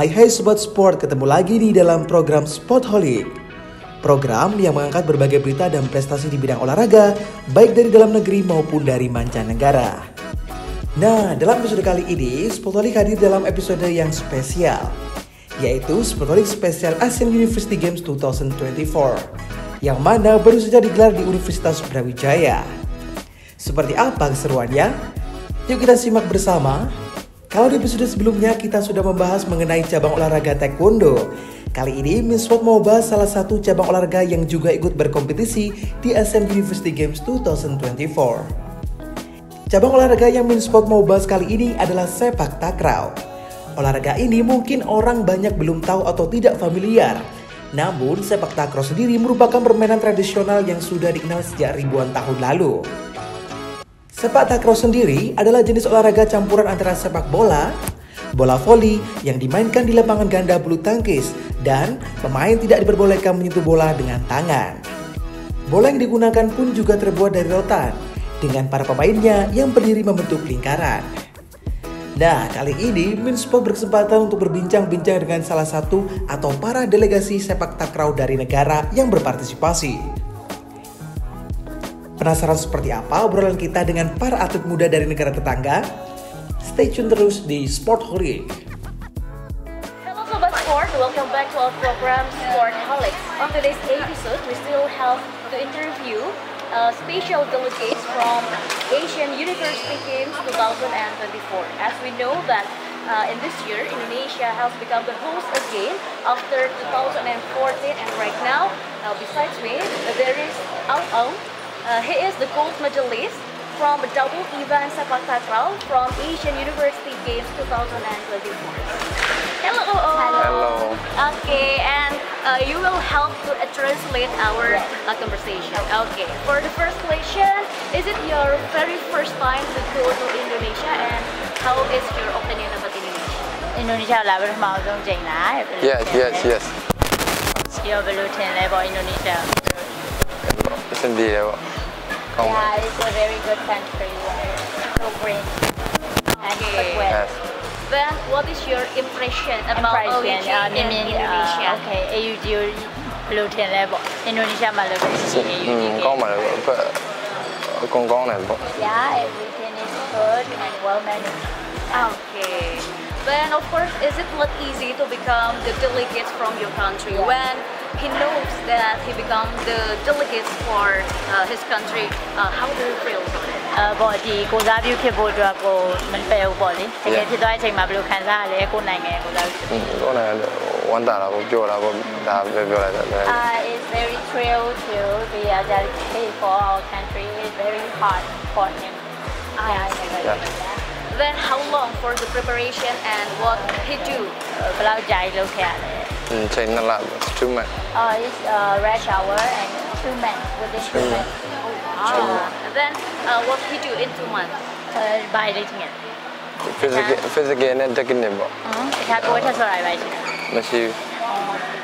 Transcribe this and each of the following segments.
Hai hai Sobat Sport, ketemu lagi nih dalam program Sportholic. Program yang mengangkat berbagai berita dan prestasi di bidang olahraga, baik dari dalam negeri maupun dari mancanegara. Nah, dalam episode kali ini, Sportholic hadir dalam episode yang spesial, yaitu Sportholic Special Asian University Games 2024, yang mana baru saja digelar di Universitas Brawijaya. Seperti apa keseruannya? Yuk kita simak bersama kalau di episode sebelumnya kita sudah membahas mengenai cabang olahraga taekwondo. Kali ini Miss World mau bahas salah satu cabang olahraga yang juga ikut berkompetisi di Asian University Games 2024. Cabang olahraga yang Miss World mau bahas kali ini adalah sepak takraw. Olahraga ini mungkin orang banyak belum tahu atau tidak familiar. Namun sepak takraw sendiri merupakan permainan tradisional yang sudah dikenal sejak ribuan tahun lalu. Sepak takraw sendiri adalah jenis olahraga campuran antara sepak bola, bola voli yang dimainkan di lapangan ganda bulu tangkis dan pemain tidak diperbolehkan menyentuh bola dengan tangan. Bola yang digunakan pun juga terbuat dari rotan dengan para pemainnya yang berdiri membentuk lingkaran. Nah, kali ini Minspo berkesempatan untuk berbincang-bincang dengan salah satu atau para delegasi sepak takraw dari negara yang berpartisipasi. Penasaran seperti apa obrolan kita dengan para atlet muda dari negara tetangga? Stay tune terus di Sport Holic. Welcome back to our program Sport Holics. On today's episode, we still have to interview uh, special delegates from Asian University Games 2024. As we know that uh, in this year, Indonesia has become the host again after 2014 and right now, uh, besides me, there is Aung Aung Uh, he is the gold medalist from double event sepak takraw from Asian University Games 2024. Hello. Hello. Okay, and uh, you will help to translate our uh, conversation. Okay. For the first question, is it your very first time to go to Indonesia, and how is your opinion about Indonesia? Indonesia là bên màu trong. Yes, yes, yes. Your blue tin là Indonesia. ရှား အဆင်ပြေတယ်ပေါ့ကောင်းပါ Yeah it's a very good country so green and Okay. good weather Yes. Then, what is your impression about impression OEG အာ in မြင်မြင် Indonesia? uh, okay AUG ကိုဘယ်လိုထင်လဲပေါ့အင်ဒိုနီးရှားမှာလုပ်တဲ့ อืม AUG ကောင်းပါလေပေါ့အဖက်အကုန်ကောင်းတယ်ပေါ့ Yeah everything is good and well managed Okay. Then, of course, is it not easy to become the delegates from your country Yeah. when he knows that he become the delegates for uh, his country? Uh, how do you feel about it? အဲပေါ့ဒီကိုစားပြုဖြစ်ဖို့အတွက်ကိုမပယ်ဘူးပေါ့လေတကယ်ဖြစ်သွားတဲ့အချိန်မှာဘယ်လိုခံစားရလဲကိုယ်နိုင်ငံကိုစားပြု อืมကောင်းတယ်ဝမ်းတာတာပေါ့ပြောတာပေါ့ဒါပဲပြောလိုက်တာ Uh, it's very thrilled to be a delegate for our country. It's very hard for him. Yeah, I never Yeah. did that. Then, how long for the preparation and what he do? ဘယ်လောက်ကြာကြီးလုပ်ခဲ့ရလဲ in China, like two men. Oh, it's a uh, red shower and two men With this, two men. Oh, two uh, and then uh, what he do in two months? Uh, by dating it. Physically, and taking it. What is right by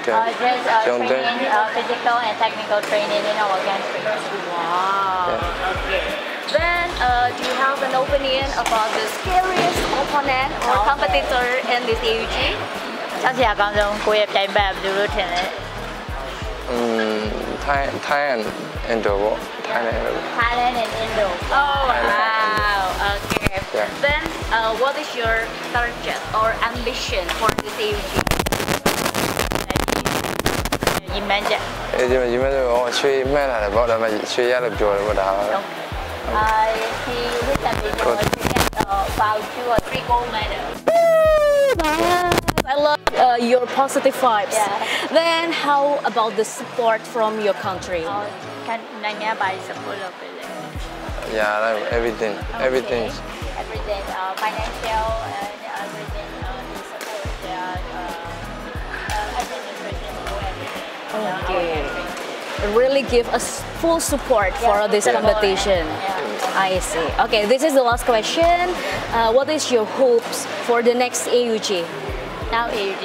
Uh, just uh, training, uh, physical and technical training in our country. Wow. Yeah. Okay. Then, uh, do you have an opinion about the scariest opponent or competitor in this AUG? ကြောက်စရာအကောင်းဆုံးကိုယ့်ရဲ့ပြိုင်ဘက်ကဘယ်လိုလုပ်ထင်လဲ อืม Thai Thai and Indo ပေါ့ Thailand ။ Thailand and Indo. Oh, wow. Okay. Yeah. Then, uh, what is your target or ambition for this AUG? ရည်မှန်းချက် အဲဒီမှာဒီမှာတော့ရွှေမှန်းလာတယ်ပေါ့ဒါပေမဲ့ရွှေရလို့ပြောတယ်ပေါ့ဒါက I see with the video Good. to get uh, about two or three gold medals. I love uh, your positive vibes. Yeah. Then how about the support from your country? Oh, kan nanya. Yeah, everything. Okay. Everything. Everything. Uh, financial and everything. Support. Okay. Really give us full support yeah, for this competition. I see. Okay, this is the last question. Uh, what is your hopes for the next AUG? နောက် AUG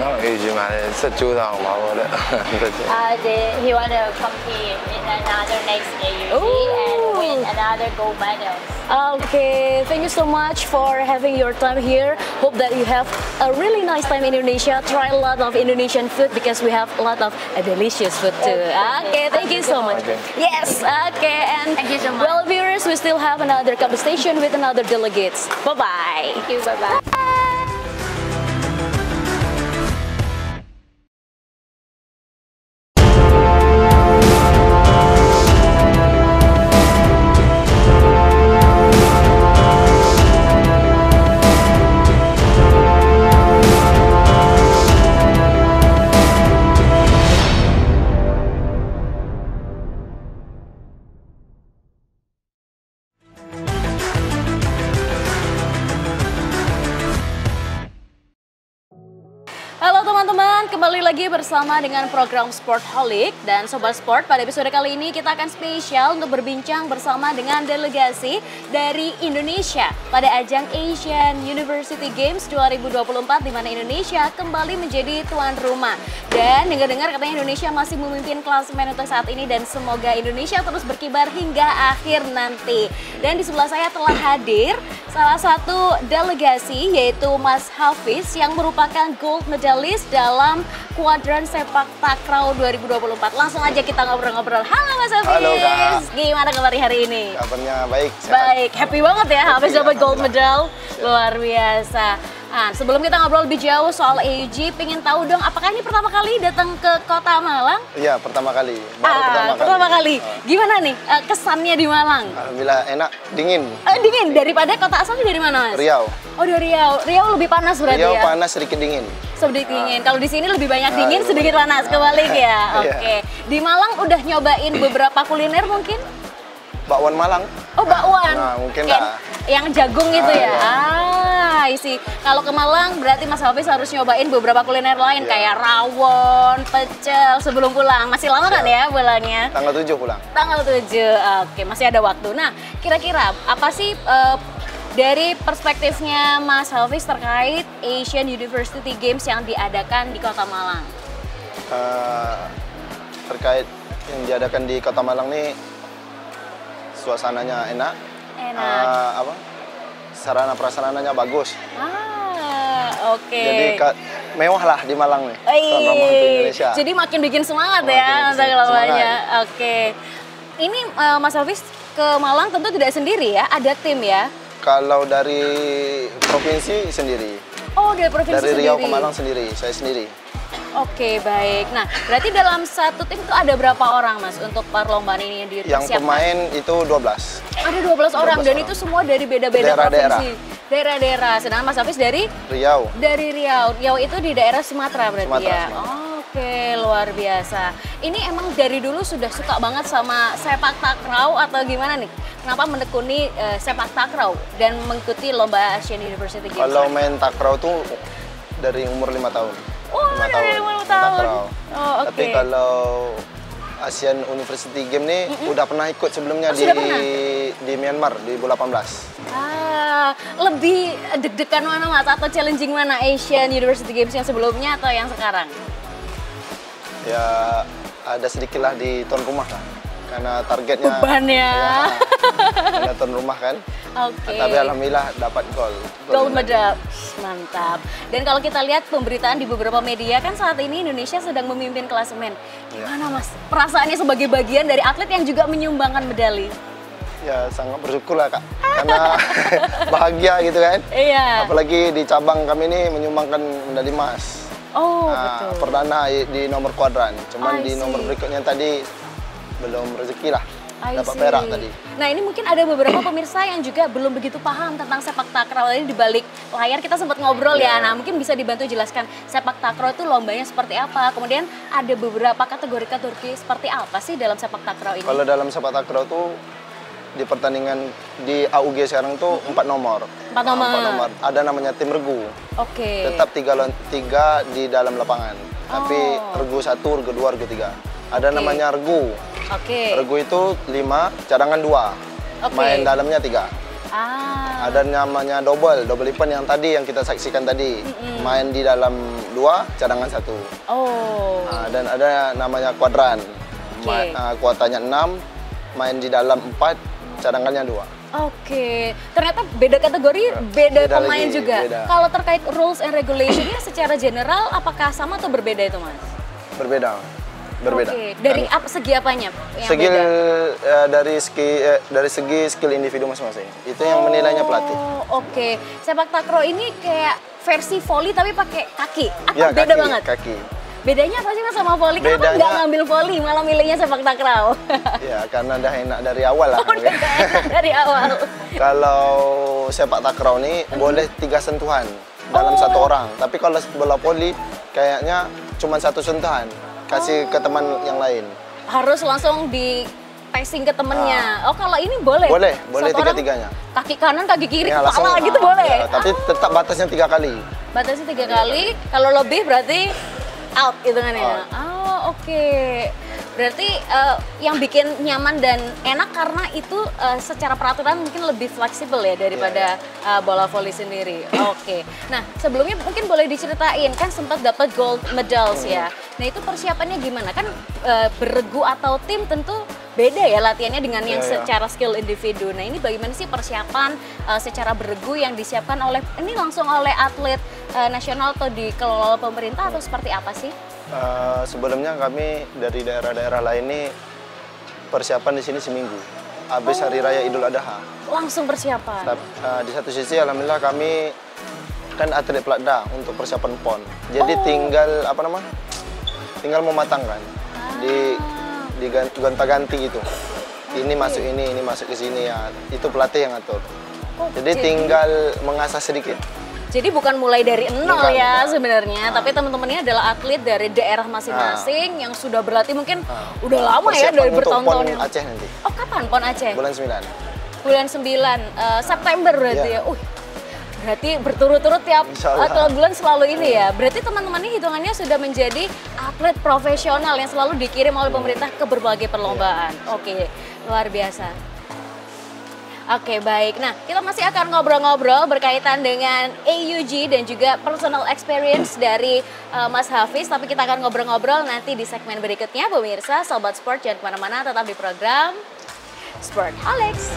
now AUG မှာလည်းဆက်ကြိုးစားအောင်ပါပေါ့လေ။ Uh they he want to compete in another next AUG and win another gold medal. Okay, thank you so much for having your time here. Hope that you have a really nice time in Indonesia. Try a lot of Indonesian food because we have a lot of delicious food too. Okay, thank you so much. Yes, okay, and thank you so much. well, viewers, we still have another conversation with another delegates. Bye bye. Thank you. Bye bye. Bersama dengan program Sportholic dan Sobat Sport. Pada episode kali ini kita akan spesial untuk berbincang bersama dengan delegasi dari Indonesia pada ajang Asian University Games 2024 di mana Indonesia kembali menjadi tuan rumah. Dan dengar-dengar katanya Indonesia masih memimpin klasemen untuk saat ini dan semoga Indonesia terus berkibar hingga akhir nanti. Dan di sebelah saya telah hadir salah satu delegasi yaitu Mas Hafiz yang merupakan gold medalist dalam kuadran sepak takraw 2024. Langsung aja kita ngobrol-ngobrol. Halo Mas Hafiz. Halo, Kak. Gimana kabar hari ini? Kabarnya baik. sehat. Baik, happy banget ya Happy, dapat gold medal. Luar biasa. Nah, sebelum kita ngobrol lebih jauh soal AUG, pengen tahu dong apakah ini pertama kali datang ke kota Malang? Iya, pertama kali. Baru Ah, pertama, kali. Gimana nih eh, kesannya di Malang? Alhamdulillah enak, dingin. Eh, dingin daripada kota asalnya dari mana mas? Riau. Oh dari Riau. Riau lebih panas berarti Riau ya? panas sedikit dingin. Sedikit dingin. Kalau di sini lebih banyak Ah, dingin, lebih sedikit panas. Kebalik ya. Iya. Oke. Di Malang udah nyobain beberapa kuliner mungkin? Bakwan Malang. Oh bakwan. Nah, mungkin dah. Yang jagung itu Ah, ya. iya. Ah, isi. Kalau ke Malang berarti Mas Hafiz harus nyobain beberapa kuliner lain Iya. kayak rawon, pecel sebelum pulang. Masih lama kan ya pulangnya? Tanggal 7 pulang. Tanggal 7, oke masih ada waktu. Nah, kira-kira apa sih eh, dari perspektifnya Mas Hafiz terkait Asian University Games yang diadakan di Kota Malang? Eh, terkait yang diadakan di Kota Malang nih suasananya enak. Enak. Eh, apa? Sarana prasarananya bagus. Ah, oke. Jadi ka- mewah lah di Malang nih. Oi. Jadi makin bikin semangat Makin ya untuk lawannya. Oke. Ini eh, Mas Hafiz ke Malang tentu tidak sendiri ya, ada tim ya. Kalau dari provinsi sendiri. Oh, dari provinsi Dari sendiri. Riau ke Malang sendiri, saya sendiri. Oke, baik. Nah, berarti dalam satu tim itu ada berapa orang, Mas, untuk perlombaan ini yang Yang dipersiapkan? pemain itu 12. Ada 12 orang 12 dan orang. itu semua dari beda-beda provinsi. Daerah-daerah. Sedangkan Mas Hafiz dari Riau. dari Riau. Riau itu di daerah Sumatera berarti Sumatera, ya. Sumatera. Oke, luar biasa. Ini emang dari dulu sudah suka banget sama sepak takraw atau gimana nih? Kenapa menekuni eh, sepak takraw dan mengikuti lomba Asian University Games? Kalau main takraw tuh dari umur 5 tahun. Oh, Lima dari umur main tahun. Oh, oke. Tapi kalau Asian University Game nih udah pernah ikut sebelumnya Oh, di pernah? di Myanmar di 2018. Ah, lebih deg-degan mana mas atau challenging mana Asian University Games yang sebelumnya atau yang sekarang? Ya ada sedikit lah di tuan rumah lah. Karena targetnya Beban ya. Ya, tuan rumah kan. Oke. Tapi alhamdulillah dapat gol. Gold medal, mantap. Dan kalau kita lihat pemberitaan di beberapa media kan saat ini Indonesia sedang memimpin klasemen. Gimana mas? Perasaannya sebagai bagian dari atlet yang juga menyumbangkan medali? Ya sangat bersyukur lah kak. Karena bahagia gitu kan. Iya. Apalagi di cabang kami ini menyumbangkan medali emas. Oh Nah, betul. perdana i- di nomor kuadran. I Cuman di nomor see. berikutnya tadi belum rezeki lah. Dapat perak tadi. Nah ini mungkin ada beberapa pemirsa yang juga belum begitu paham tentang sepak takraw. Ini di balik layar kita sempat ngobrol ya. Iya. Nah mungkin bisa dibantu jelaskan sepak takraw itu lombanya seperti apa. Kemudian ada beberapa kategori-kategori seperti apa sih dalam sepak takraw ini? Kalau dalam sepak takraw tuh di pertandingan di AUG sekarang tuh empat nomor. Empat nomor. empat nomor. Ada namanya tim regu. Oke. Tetap tiga lawan tiga di dalam lapangan. Tapi Oh. regu satu, regu dua, regu tiga. Ada Oke. namanya regu. Oke. Regu itu lima, cadangan dua. Oke. Main dalamnya tiga. Ah. Ada namanya double, double event yang tadi yang kita saksikan tadi. Main di dalam dua, cadangan satu. Oh. Ah, dan ada namanya kuadran. Ma- Oke. ah, kuotanya 6, main di dalam 4, cadangannya dua. Oke, ternyata beda kategori, beda, Beda pemain lagi, juga. beda. Kalau terkait rules and regulationnya secara general, apakah sama atau berbeda itu mas? Berbeda. Berbeda. Oke, dari Kan ap, segi apanya yang segi beda? eh, dari segi eh, dari segi skill individu masing-masing. Itu yang menilainya pelatih. Oh, Oke, sepak takraw ini kayak versi volley tapi pakai kaki. Atau Ya, beda kaki, banget? Kaki. Bedanya apa sih mas sama volley? Kenapa Bedanya- nggak ngambil volley, malah milihnya sepak takraw? Ya, karena udah enak dari awal lah. Oh, enak dari awal. Kalau sepak takraw ini boleh tiga sentuhan dalam Oh. satu orang. Tapi kalau bola voli kayaknya cuma satu sentuhan. Kasih ke teman yang lain. Harus langsung di passing ke temennya. Oh kalau ini boleh? Ah. Boleh, boleh Satu orang tiga-tiganya. Kaki kanan, kaki kiri, Ya, kepala langsung- gitu boleh? Ya, tapi tetap batasnya tiga kali. Batasnya tiga kali, kalau lebih berarti out hitungannya. Out. Oh oke. Berarti eh, yang bikin nyaman dan enak karena itu eh, secara peraturan mungkin lebih fleksibel ya daripada Iya, eh, bola voli sendiri. Oke. Nah sebelumnya mungkin boleh diceritain kan sempat dapat gold medals ya. Nah itu persiapannya gimana? Kan eh, beregu atau tim tentu beda ya latihannya dengan yang Iya, iya. secara skill individu. Nah ini bagaimana sih persiapan eh, secara beregu yang disiapkan oleh ini langsung oleh atlet eh, nasional atau dikelola pemerintah atau seperti apa sih? Eh, sebelumnya kami dari daerah-daerah lain ini persiapan di sini seminggu. Habis hari raya Idul Adha. Langsung persiapan. Tap- eh, di satu sisi alhamdulillah kami kan atlet pelatda untuk persiapan pon. Jadi Oh. tinggal apa nama? Tinggal mematangkan. Di Ah. di gonta-ganti gitu. Ini masuk ini, ini masuk ke sini ya. Itu pelatih yang atur. Oh, Jadi tinggal mengasah sedikit. Jadi bukan mulai dari nol Bukan, ya bukan. sebenarnya, tapi teman-teman ini adalah atlet dari daerah masing-masing yang sudah berlatih mungkin udah lama ya Persiapan dari untuk bertahun-tahun pon. Aceh nanti. Oh kapan pon Aceh? Bulan 9. Bulan 9 eh, September berarti Iya. ya. Uh, berarti berturut-turut tiap tiap bulan selalu ini ya. Berarti teman-teman ini hitungannya sudah menjadi atlet profesional yang selalu dikirim oleh pemerintah ke berbagai perlombaan. Oke, luar biasa. Oke baik, nah kita masih akan ngobrol-ngobrol berkaitan dengan AUG dan juga personal experience dari eh, Mas Hafiz. Tapi kita akan ngobrol-ngobrol nanti di segmen berikutnya. Pemirsa, Sobat Sport jangan ke mana-mana tetap di program Sport Alex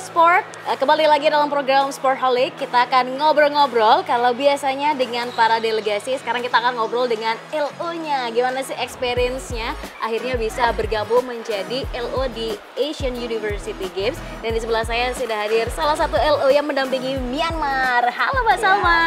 Halo Sobat Sport, Eh, kembali lagi dalam program Sportholic. Kita akan ngobrol-ngobrol kalau biasanya dengan para delegasi. Sekarang kita akan ngobrol dengan LO-nya. Gimana sih experience-nya akhirnya bisa bergabung menjadi LO di Asian University Games. Dan di sebelah saya sudah hadir salah satu LO yang mendampingi Myanmar. Halo Mbak Salma.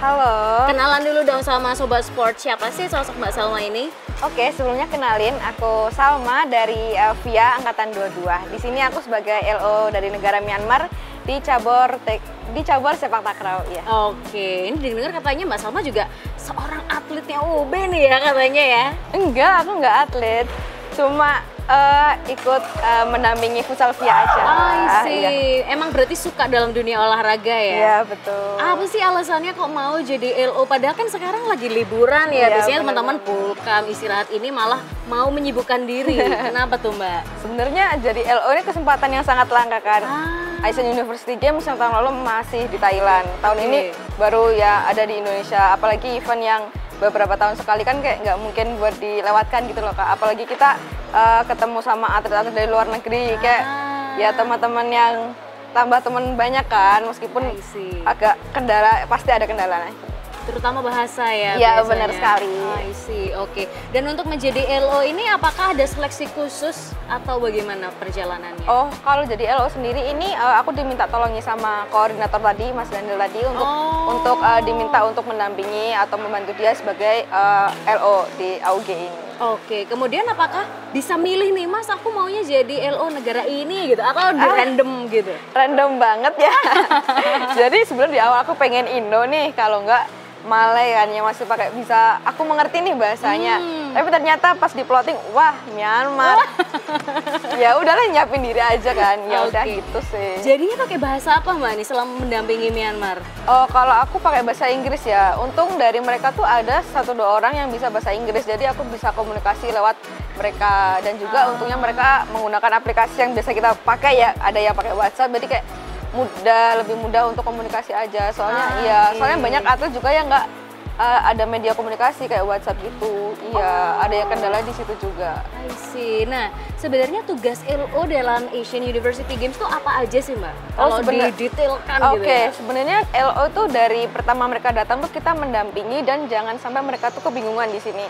Halo. Kenalan dulu dong sama Sobat Sport. Siapa sih sosok Mbak Salma ini? Oke, sebelumnya kenalin aku Salma dari uh, VIA angkatan 22. Di sini aku sebagai LO dari negara Myanmar di cabur tek- di cabur sepak takraw ya. Oke, ini dengar katanya Mbak Salma juga seorang atletnya UB nih ya katanya ya. Enggak, aku enggak atlet. Cuma uh, ikut uh, mendampingi futsal VIA aja. I see. Iya. Emang berarti suka dalam dunia olahraga ya? Iya, betul. Apa sih alasannya kok mau jadi LO? Padahal kan sekarang lagi liburan ya. Iya, Biasanya teman-teman pulkam istirahat ini malah mau menyibukkan diri. Kenapa tuh Mbak? Sebenarnya jadi LO ini kesempatan yang sangat langka kan. Ah. Asian University Games yang tahun lalu masih di Thailand. Tahun Oke. ini baru ya ada di Indonesia. Apalagi event yang beberapa tahun sekali kan kayak nggak mungkin buat dilewatkan gitu loh kak. Apalagi kita uh, ketemu sama atlet-atlet dari luar negeri kayak Ah. ya teman-teman yang tambah teman banyak kan meskipun agak kendala pasti ada kendalanya. Terutama bahasa ya. Iya, benar sekali. I see, oke. Dan untuk menjadi LO ini apakah ada seleksi khusus atau bagaimana perjalanannya? Oh, kalau jadi LO sendiri ini eh, aku diminta tolongi sama koordinator tadi, Mas Daniel tadi untuk Oh. untuk eh, diminta untuk mendampingi atau membantu dia sebagai eh, LO di AUG ini. Oke, kemudian apakah bisa milih nih Mas, aku maunya jadi LO negara ini gitu atau di Ah. random gitu? Random banget ya. jadi sebelum di awal aku pengen Indo nih, kalau enggak Malay kan yang masih pakai bisa aku mengerti nih bahasanya. Hmm. Tapi ternyata pas di plotting, wah Myanmar. ya udahlah nyiapin diri aja kan. Ya udah Oke. gitu sih. Jadinya pakai bahasa apa Mbak nih selama mendampingi Myanmar? Oh, kalau aku pakai bahasa Inggris ya. Untung dari mereka tuh ada satu dua orang yang bisa bahasa Inggris. Jadi aku bisa komunikasi lewat mereka dan juga untungnya mereka menggunakan aplikasi yang biasa kita pakai ya. Ada yang pakai WhatsApp. Jadi kayak mudah lebih mudah untuk komunikasi aja. Soalnya Ah, iya, soalnya banyak atlet juga yang nggak eh, ada media komunikasi kayak WhatsApp gitu. Iya, ada yang kendala di situ juga. I see. Nah, sebenarnya tugas LO dalam Asian University Games tuh apa aja sih Mbak? Oh, Kalau sebenar- didetailkan Oke, gitu ya. sebenarnya LO tuh dari pertama mereka datang tuh kita mendampingi dan jangan sampai mereka tuh kebingungan di sini.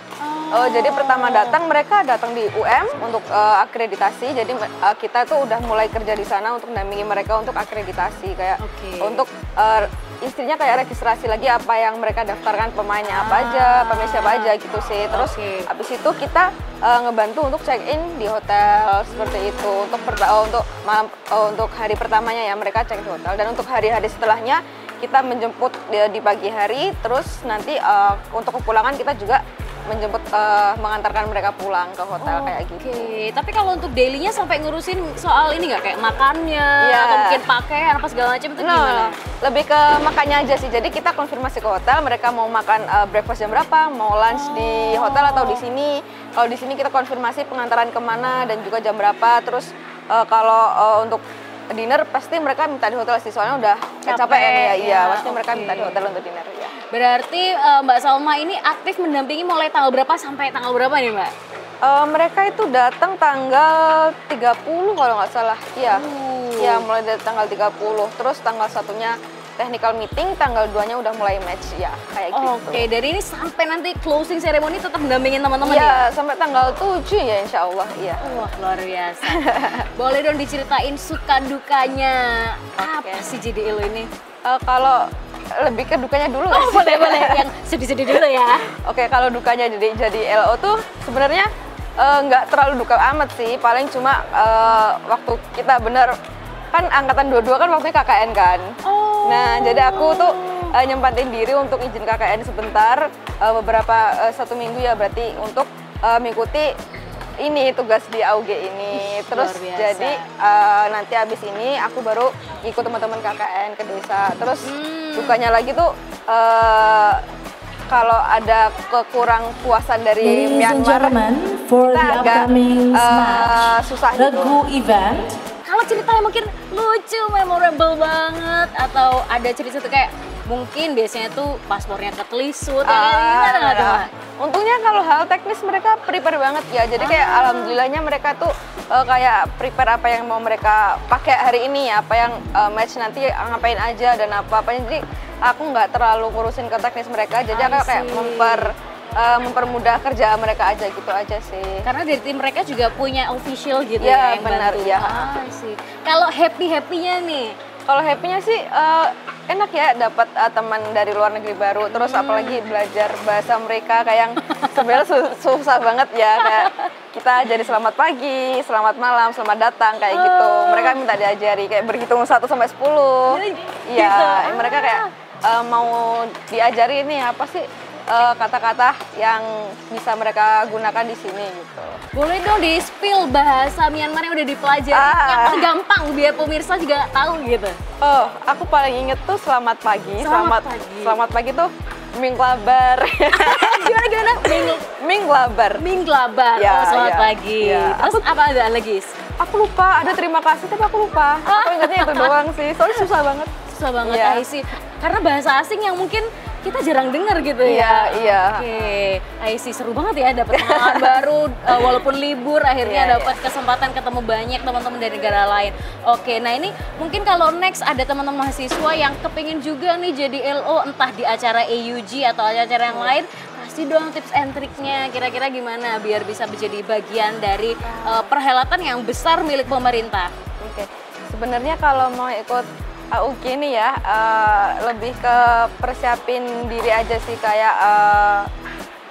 Oh, jadi pertama datang mereka datang di UM untuk eh, akreditasi. Jadi eh, kita tuh udah mulai kerja di sana untuk mendampingi mereka untuk akreditasi kayak Oke. untuk eh, istrinya kayak registrasi lagi apa yang mereka daftarkan pemainnya apa aja, pemain siapa aja gitu sih. Terus Oke. habis itu kita eh, ngebantu untuk check in di hotel seperti itu untuk perta- oh, untuk malam oh, untuk hari pertamanya ya mereka check di hotel dan untuk hari-hari setelahnya kita menjemput di, di pagi hari terus nanti eh, untuk kepulangan kita juga menjemput eh, mengantarkan mereka pulang ke hotel kayak gitu. Oke, tapi kalau untuk dailynya sampai ngurusin soal ini nggak kayak makannya Iya. atau mungkin pakaian apa segala macam itu No, gimana? lebih ke makannya aja sih. Jadi kita konfirmasi ke hotel, mereka mau makan uh, breakfast jam berapa, mau lunch di hotel atau di sini. Kalau di sini kita konfirmasi pengantaran ke mana dan juga jam berapa. Terus uh, kalau uh, untuk dinner pasti mereka minta di hotel sih, soalnya udah Capek, kecapean ya. Iya, ya, pasti mereka oke. minta di hotel untuk dinner ya. Berarti eh, Mbak Salma ini aktif mendampingi mulai tanggal berapa sampai tanggal berapa nih Mbak? Uh, mereka itu datang tanggal 30 kalau nggak salah. Iya. Uh. Iya, mulai dari tanggal 30. Terus tanggal satunya technical meeting, tanggal 2-nya udah mulai match ya, kayak gitu. Oke, dari ini sampai nanti closing ceremony tetap mendampingin teman-teman ya? Iya, sampai tanggal 7 ya insya Allah. Iya. Wah, luar biasa. Boleh dong diceritain suka dukanya Oke. apa sih jadi lo ini? Eh, kalau lebih ke dukanya dulu Oh, sih? boleh, boleh. Yang sedih-sedih dulu ya. Oke, kalau dukanya jadi jadi LO tuh sebenarnya eh, nggak terlalu duka amat sih. Paling cuma eh, waktu kita bener kan angkatan dua-dua kan waktunya KKN kan. Oh. Nah, jadi aku tuh eh, nyempatin diri untuk izin KKN sebentar eh, beberapa eh, satu minggu ya berarti untuk eh, mengikuti ini tugas di AUG ini. Terus luar biasa. jadi eh, nanti habis ini aku baru ikut teman-teman KKN ke desa. Terus Hmm. dukanya lagi tuh eh, kalau ada kekurang puasan dari Ladies and Myanmar for kita the agak, upcoming match, susah gitu. Regu event, Kalau ceritanya mungkin lucu, memorable banget atau ada cerita tuh kayak mungkin biasanya tuh paspornya ketelisut ya kan? gimana nggak tuh? Untungnya kalau hal teknis mereka prepare banget ya. Jadi kayak Ah. alhamdulillahnya mereka tuh eh, kayak prepare apa yang mau mereka pakai hari ini, apa yang eh, match nanti ngapain aja dan apa apa. Jadi aku nggak terlalu ngurusin ke teknis mereka. Jadi aku kayak memper eh, mempermudah kerja mereka aja gitu aja sih. Karena dari tim mereka juga punya official gitu Ya, ya, yang benar, bantu. ya. Ah, sih. Kalau happy happynya nih, Kalau happy-nya sih eh, enak ya dapat eh, teman dari luar negeri baru. Terus Hmm. apalagi belajar bahasa mereka kayak yang sebenarnya su- susah banget ya kayak kita jadi selamat pagi, selamat malam, selamat datang kayak gitu. Mereka minta diajari kayak berhitung 1 sampai 10. Gitu. Iya, mereka kayak eh, mau diajari nih apa sih eh, kata-kata yang bisa mereka gunakan di sini gitu. boleh dong di spill bahasa Myanmar yang udah dipelajari Ah. yang paling gampang biar pemirsa juga tahu gitu. Oh, aku paling inget tuh selamat pagi. Selamat Selamat pagi. Selamat pagi tuh Ming labar. gimana gimana? Ming Ming labar. Ming labar. Ya, oh, selamat ya, pagi. ya. Terus apa ada lagi? Aku lupa, ada terima kasih tapi aku lupa. Aku ingetnya itu doang sih. Soalnya susah banget. Susah banget. I see. Karena bahasa asing yang mungkin kita jarang dengar gitu Iya, ya. iya. Oke, I see seru banget ya dapat pengalaman baru uh, walaupun libur akhirnya Iya, dapat kesempatan ketemu banyak teman-teman dari negara lain. Oke, nah ini mungkin kalau next ada teman-teman mahasiswa yang kepingin juga nih jadi LO entah di acara AUG atau acara yang lain kasih dong tips and triknya kira-kira gimana biar bisa menjadi bagian dari uh, perhelatan yang besar milik pemerintah. Oke, sebenarnya kalau mau ikut AUG ini ya eh, lebih ke persiapin diri aja sih kayak eh,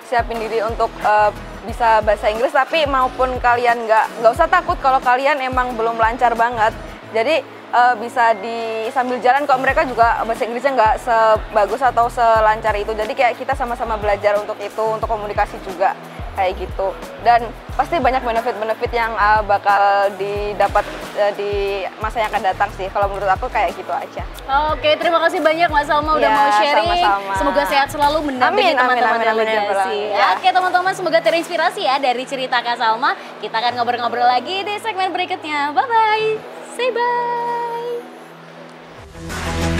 siapin diri untuk eh, bisa bahasa Inggris tapi maupun kalian nggak nggak usah takut kalau kalian emang belum lancar banget. Jadi eh, bisa di sambil jalan kok mereka juga bahasa Inggrisnya nggak sebagus atau selancar itu. Jadi kayak kita sama-sama belajar untuk itu untuk komunikasi juga kayak gitu dan pasti banyak benefit-benefit yang uh, bakal didapat uh, di masa yang akan datang sih kalau menurut aku kayak gitu aja Oke, terima kasih banyak Mbak Salma udah Ya, mau sharing. sama-sama. Semoga sehat selalu mendampingi teman-teman delegasi. ya. Oke, teman-teman semoga terinspirasi ya dari cerita Kak Salma. Kita akan ngobrol-ngobrol lagi di segmen berikutnya. Bye bye. Say bye.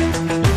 Thank you.